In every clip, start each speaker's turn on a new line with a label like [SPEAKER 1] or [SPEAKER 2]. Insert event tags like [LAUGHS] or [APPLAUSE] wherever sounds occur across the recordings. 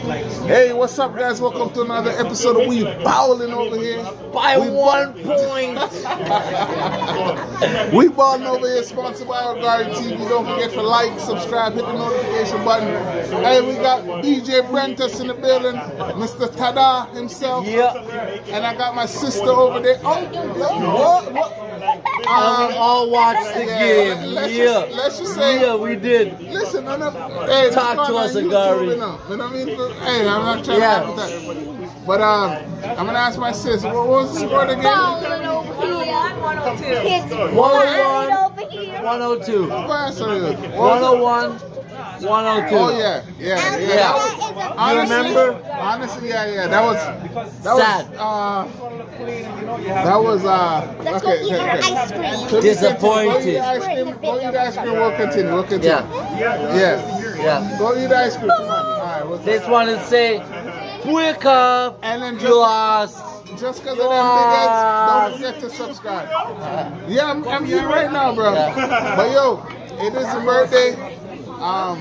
[SPEAKER 1] Hey, what's up, guys? Welcome to another episode of We Balling over here.
[SPEAKER 2] By
[SPEAKER 1] We
[SPEAKER 2] one point. [LAUGHS]
[SPEAKER 1] We Ballin' over here, sponsored by OGARYTV. Don't forget to like, subscribe, hit the notification button. Hey, we got DJ Brentus in the building, Mr. Tada himself.
[SPEAKER 2] Yeah.
[SPEAKER 1] And I got my sister over there. Oh, what? what?
[SPEAKER 2] And we all watched the
[SPEAKER 1] yeah,
[SPEAKER 2] game.
[SPEAKER 1] let's
[SPEAKER 2] Yeah.
[SPEAKER 1] just- let's just say-
[SPEAKER 2] Yeah, we did.
[SPEAKER 1] Listen, I'm not, hey,
[SPEAKER 2] Talk to us,
[SPEAKER 1] on
[SPEAKER 2] Ogary.
[SPEAKER 1] You know, what I mean? Hey, I'm not trying
[SPEAKER 2] Yeah.
[SPEAKER 1] to laugh that. But um, I'm gonna ask my sis, what was the score again?
[SPEAKER 3] Balling over here. 102. It's
[SPEAKER 2] 101.
[SPEAKER 3] balling over here.
[SPEAKER 2] 102.
[SPEAKER 1] What answer it? What was it?
[SPEAKER 2] 101. 102.
[SPEAKER 1] Oh yeah, yeah, yeah.
[SPEAKER 2] Yeah.
[SPEAKER 1] That was- honestly,
[SPEAKER 2] remember?
[SPEAKER 1] Honestly, yeah, yeah. That was that
[SPEAKER 2] Sad.
[SPEAKER 1] was uh that was uh
[SPEAKER 3] Let's go eat
[SPEAKER 1] okay,
[SPEAKER 3] our ice cream.
[SPEAKER 2] Disappointed.
[SPEAKER 1] Go eat ice cream. Go eat ice cream. We'll continue. We'll continue.
[SPEAKER 2] Yeah.
[SPEAKER 1] Yeah.
[SPEAKER 2] Yeah.
[SPEAKER 1] Go eat ice cream. Come on. All right. We'll
[SPEAKER 2] This one is say, wake up.
[SPEAKER 1] And then
[SPEAKER 2] You
[SPEAKER 1] just
[SPEAKER 2] lost.
[SPEAKER 1] just because of them niggas, don't forget to subscribe. Yeah, I'm, I'm here right now, bro.
[SPEAKER 2] Yeah.
[SPEAKER 1] But yo, it is a birthday. Um,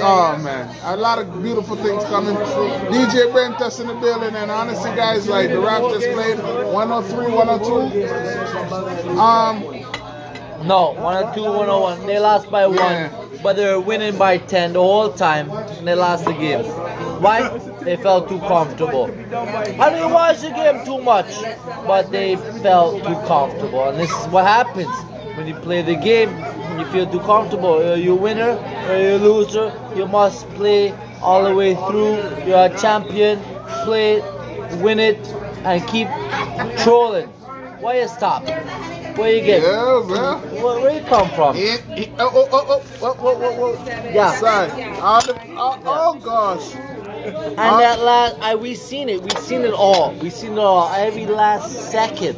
[SPEAKER 1] oh man, a lot of beautiful things coming. DJ Brentus in the building, and honestly, guys, like the Raptors played 103, 102. Um,
[SPEAKER 2] No, 102, 101. They lost by
[SPEAKER 1] Yeah.
[SPEAKER 2] one, but they were winning by 10 the whole time, and they lost the game. Why? They felt too comfortable. I didn't watch the game too much, but they felt too comfortable, and this is what happens when you play the game. When you feel too comfortable, uh, you're you a winner uh, or are you a loser? You must play all the way through. You're a champion. Play, it, win it, and keep trolling. Why you stop? Where you get?
[SPEAKER 1] yeah, bro.
[SPEAKER 2] Where, where you come from?
[SPEAKER 1] It, it, oh, oh, oh, oh, whoa, whoa, whoa.
[SPEAKER 2] Yeah.
[SPEAKER 1] Sorry. Oh, the, oh, oh gosh.
[SPEAKER 2] And that last, I we seen it. We seen it all. We seen it all. Every last second.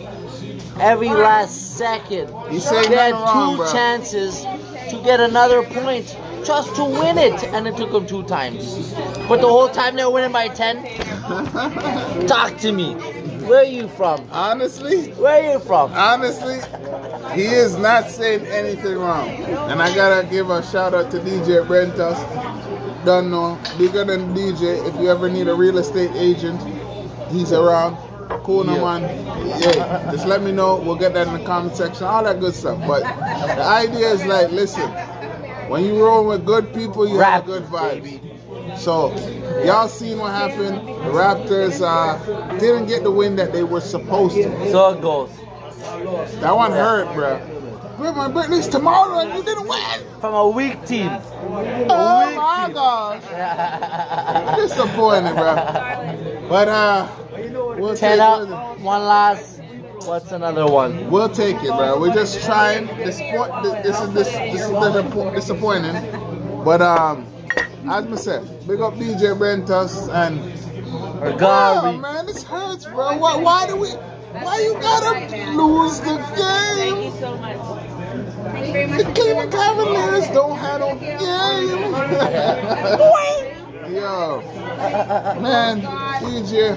[SPEAKER 2] Every last second.
[SPEAKER 1] You say
[SPEAKER 2] they had
[SPEAKER 1] nothing wrong,
[SPEAKER 2] two chances to get another point just to win it, and it took them two times. But the whole time they were winning by ten. [LAUGHS] Talk to me. Where are you from?
[SPEAKER 1] Honestly,
[SPEAKER 2] Where are you from?
[SPEAKER 1] honestly, he is not saying anything wrong. And I gotta give a shout out to DJ Brentus. Don't know, bigger than DJ. If you ever need a real estate agent, he's around. Cool,
[SPEAKER 2] Yeah.
[SPEAKER 1] man. Yeah, just let me know. We'll get that in the comment section. All that good stuff. But the idea is like, listen, when you roll with good people, you
[SPEAKER 2] Rap,
[SPEAKER 1] have good vibes. So, y'all seen what happened. The Raptors uh, didn't get the win that they were supposed to.
[SPEAKER 2] So it goes.
[SPEAKER 1] That one hurt, bro. My birthday's tomorrow and you didn't win.
[SPEAKER 2] From a weak team.
[SPEAKER 1] Oh my gosh. [LAUGHS] Disappointed, bro. But uh, we'll
[SPEAKER 2] Ten
[SPEAKER 1] take
[SPEAKER 2] up,
[SPEAKER 1] it.
[SPEAKER 2] one last. What's another one?
[SPEAKER 1] We'll take it, bro. We're just trying. Disappoint. This is this this is disappo- disappointing. But um, as I said, big up DJ Brentus and.
[SPEAKER 2] Or
[SPEAKER 1] Oh man, this hurts, bro. Why, why do we? Why you gotta lose the game?
[SPEAKER 3] so much. Thank you very much.
[SPEAKER 1] The Cleveland Cavaliers don't have no game. [LAUGHS] [LAUGHS] Yo, man, DJ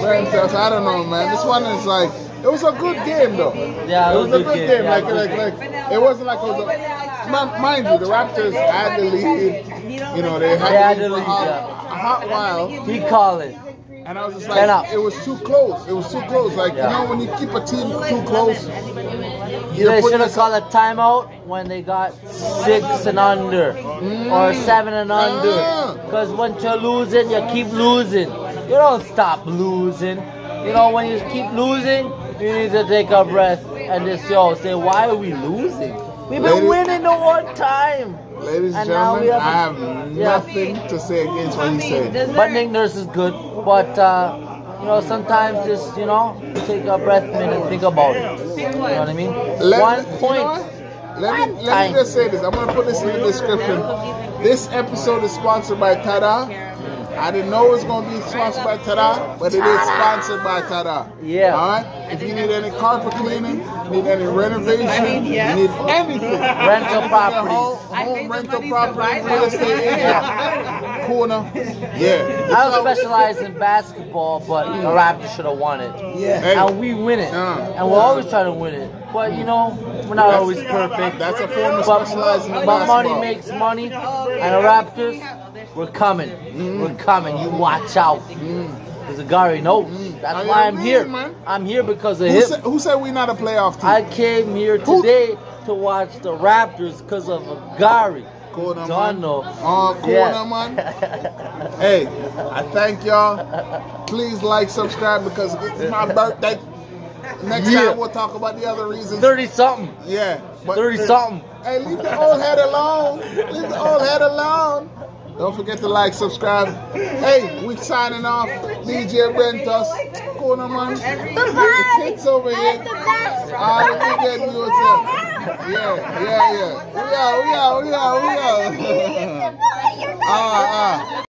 [SPEAKER 1] Brentus, I don't know, man. This one is like, it was a good game though.
[SPEAKER 2] Yeah,
[SPEAKER 1] it was a good game.
[SPEAKER 2] Yeah,
[SPEAKER 1] Like, like, like, it wasn't like it was a. mi- Mind you, the Raptors had the lead. You know, they had,
[SPEAKER 2] They had
[SPEAKER 1] the lead for a hot, while.
[SPEAKER 2] He call it.
[SPEAKER 1] And I was just like, it was too close. It was too close. Like,
[SPEAKER 2] Yeah.
[SPEAKER 1] you know, when you keep a team too close,
[SPEAKER 2] They
[SPEAKER 1] you're
[SPEAKER 2] should have called a timeout when they got six and under or seven and under.
[SPEAKER 1] Ah.
[SPEAKER 2] Because once you're losing, you keep losing. You don't stop losing. You know, when you keep losing, you need to take a breath and just, yo, say, why are we losing? We've been
[SPEAKER 1] Ladies-
[SPEAKER 2] winning the whole time.
[SPEAKER 1] Ladies and
[SPEAKER 2] And now we
[SPEAKER 1] gentlemen, I
[SPEAKER 2] have-
[SPEAKER 1] have
[SPEAKER 2] yeah.
[SPEAKER 1] nothing to say against what he said.
[SPEAKER 2] But Nick Nurse is good. But, uh, you know, sometimes just, you know, take a breath minute and think about it. You know what I mean?
[SPEAKER 1] Let
[SPEAKER 2] One
[SPEAKER 1] me- you
[SPEAKER 2] point.
[SPEAKER 1] know? Let me, let me just say this. I'm going to put this in the description. This episode is sponsored by Tada. I didn't know it was going to be sponsored by Tada, but it is sponsored by Tada.
[SPEAKER 2] Yeah.
[SPEAKER 1] All right? If you need any carpet cleaning, need any renovation, you need anything. [LAUGHS]
[SPEAKER 2] Rental
[SPEAKER 1] Your
[SPEAKER 2] properties.
[SPEAKER 1] Home, home rental property, real estate agent, [LAUGHS] corner. Yeah.
[SPEAKER 2] I don't specialize in basketball, but mm. the Raptors should have won it.
[SPEAKER 1] Hey,
[SPEAKER 2] And we win it.
[SPEAKER 1] Yeah.
[SPEAKER 2] And we're always trying to win it. But, you know, we're not
[SPEAKER 1] That's-
[SPEAKER 2] always perfect.
[SPEAKER 1] That's a form of
[SPEAKER 2] But,
[SPEAKER 1] specializing in
[SPEAKER 2] but money makes money. And the Raptors, we're coming.
[SPEAKER 1] Mm.
[SPEAKER 2] We're coming. You watch out. Because Gary knows. That's
[SPEAKER 1] I
[SPEAKER 2] why I'm here.
[SPEAKER 1] man.
[SPEAKER 2] I'm here because of
[SPEAKER 1] Who
[SPEAKER 2] him.
[SPEAKER 1] said, who said we not a playoff team?
[SPEAKER 2] I came here
[SPEAKER 1] Who-
[SPEAKER 2] today to watch the Raptors because of Gary.
[SPEAKER 1] Corner man. Oh, corner
[SPEAKER 2] Yeah.
[SPEAKER 1] man. [LAUGHS] Hey, I thank y'all. Please like, subscribe because it's my [LAUGHS] birthday. Next
[SPEAKER 2] Yeah.
[SPEAKER 1] time we'll talk about the other reasons.
[SPEAKER 2] 30 something.
[SPEAKER 1] Yeah. But
[SPEAKER 2] 30 something.
[SPEAKER 1] Hey, leave the old head alone. Leave the old head alone. Don't forget to like, subscribe. Hey, we signing off. DJ Brentus. Corner man. It's hits over here.
[SPEAKER 3] At the best.
[SPEAKER 1] All the weekend you was. Yeah, yeah, yeah. We out, we out, we out, we out. Ah, ah.